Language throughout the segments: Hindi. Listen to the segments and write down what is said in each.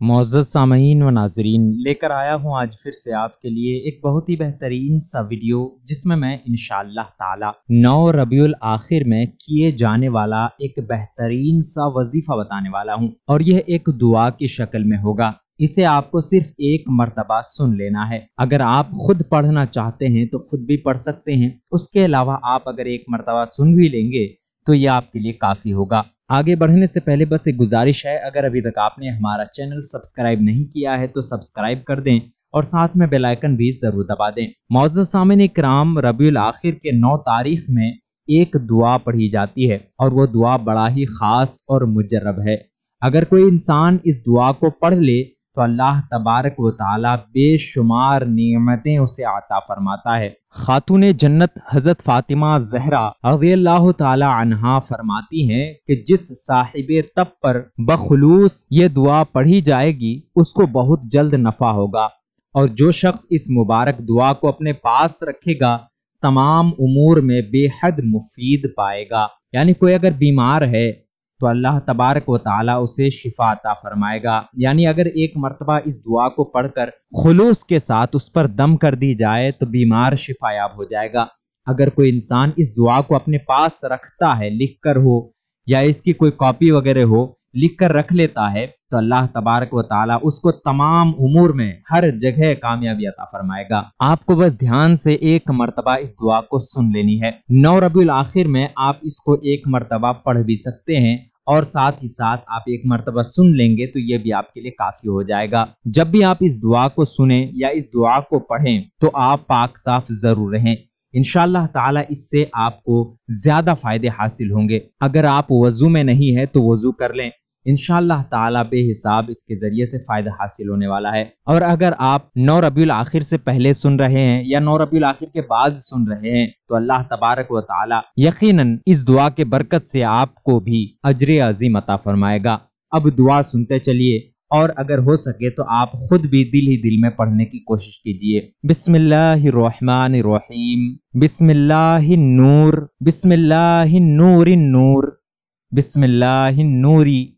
मोज़ सामीन व नाजरीन, लेकर आया हूँ आज फिर से आपके लिए एक बहुत ही बेहतरीन सा वीडियो, जिसमें मैं इन ताला नौ रबीउल आखिर में किए जाने वाला एक बेहतरीन सा वजीफा बताने वाला हूँ। और यह एक दुआ की शक्ल में होगा। इसे आपको सिर्फ़ एक मरतबा सुन लेना है। अगर आप खुद पढ़ना चाहते हैं तो खुद भी पढ़ सकते हैं। उसके अलावा आप अगर एक मरतबा सुन भी लेंगे तो यह आपके लिए काफ़ी होगा। आगे बढ़ने से पहले बस एक गुजारिश है, अगर अभी तक आपने हमारा चैनल सब्सक्राइब नहीं किया है तो सब्सक्राइब कर दें और साथ में बेलाइकन भी ज़रूर दबा दें। मौजूद सामिन कराम रबील आखिर के नौ तारीख में एक दुआ पढ़ी जाती है और वो दुआ बड़ा ही खास और मुजरब है। अगर कोई इंसान इस दुआ को पढ़ ले तो अल्लाह तबारक व ताली बेशुमार नियमतें उसे आता फरमाता है। खातून जन्नत हज़रत फातिमा जहरा अल्लाह तहा फरमाती हैं कि जिस साहिब तब पर बखलूस ये दुआ पढ़ी जाएगी, उसको बहुत जल्द नफा होगा और जो शख्स इस मुबारक दुआ को अपने पास रखेगा, तमाम उमूर में बेहद मुफीद पाएगा। यानी कोई अगर बीमार है तो अल्लाह तबारक व ताली उसे शिफा अता फरमाएगा। यानी अगर एक मरतबा इस दुआ को पढ़कर खुलूस के साथ उस पर दम कर दी जाए तो बीमार शिफायाब हो जाएगा। अगर कोई इंसान इस दुआ को अपने पास रखता है लिख कर हो, या इसकी कोई कॉपी वगैरह हो लिख कर रख लेता है तो अल्लाह तबारक व ताला उसको तमाम उमूर में हर जगह कामयाबी अता फरमाएगा। आपको बस ध्यान से एक मरतबा इस दुआ को सुन लेनी है। नौ रबी आखिर में आप इसको एक मरतबा पढ़ भी सकते हैं और साथ ही साथ आप एक मरतबा सुन लेंगे तो ये भी आपके लिए काफ़ी हो जाएगा। जब भी आप इस दुआ को सुने या इस दुआ को पढ़ें तो आप पाक साफ़ ज़रूर रहें। इनशाला ताला इससे आपको ज़्यादा फ़ायदे हासिल होंगे। अगर आप वज़ू में नहीं है तो वज़ू कर लें। इनशाला ताला बेहिसाब इसके ज़रिए से फ़ायदा हासिल होने वाला है। और अगर आप नौ रबील आखिर से पहले सुन रहे हैं या नौ रबील आखिर के बाद सुन रहे हैं तो अल्लाह तबारक व ताला यकीनन इस दुआ के बरकत से आपको भी अजर अजीम अता फरमाएगा। अब दुआ सुनते चलिए, और अगर हो सके तो आप खुद भी दिल ही दिल में पढ़ने की कोशिश कीजिए। बिस्मिल्लाहिर्रहमानिर्रहीम, बिस्मिल्लाहिन्नूर, बिस्मिल्लाहिन्नूरिन्नूर, बिस्मिल्लाहिन्नूरी।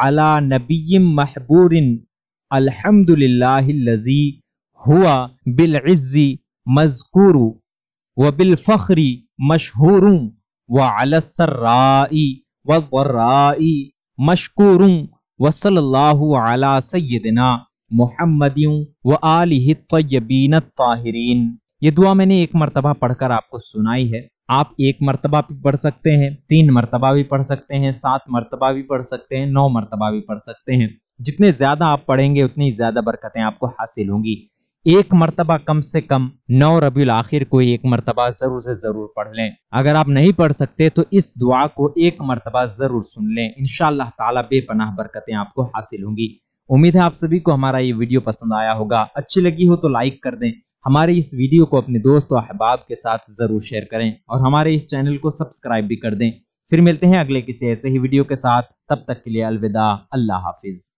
अला नबीम महबूरिन अल्हम्दुलिल्लाहिल्लज़ी हुआ बिलइज़्ज़ी मज़कूरु व बिलफ़ख्री मशहूरू व अलसर्राई वर्राई मशकूरू व सल्लल्लाहु अला सय्यदना मुहम्मदियों व आलिहि तय्यबीन ताहिरीन ये दुआ मैंने एक मरतबा पढ़कर आपको सुनाई है। आप एक मरतबा भी पढ़ सकते हैं, तीन मरतबा भी पढ़ सकते हैं, सात मरतबा भी पढ़ सकते हैं, नौ मरतबा भी पढ़ सकते हैं। जितने ज़्यादा आप पढ़ेंगे, उतनी ज़्यादा बरकतें आपको हासिल होंगी। एक मरतबा कम से कम नौ रबी आखिर को एक मरतबा ज़रूर से ज़रूर पढ़ लें। अगर आप नहीं पढ़ सकते तो इस दुआ को एक मरतबा ज़रूर सुन लें। इनशाला ताला बेपनाह बरकतें आपको हासिल होंगी। उम्मीद है आप सभी को हमारा ये वीडियो पसंद आया होगा। अच्छी लगी हो तो लाइक कर दें। हमारे इस वीडियो को अपने दोस्त और अहबाब के साथ ज़रूर शेयर करें और हमारे इस चैनल को सब्सक्राइब भी कर दें। फिर मिलते हैं अगले किसी ऐसे ही वीडियो के साथ। तब तक के लिए अलविदा। अल्लाह हाफिज़।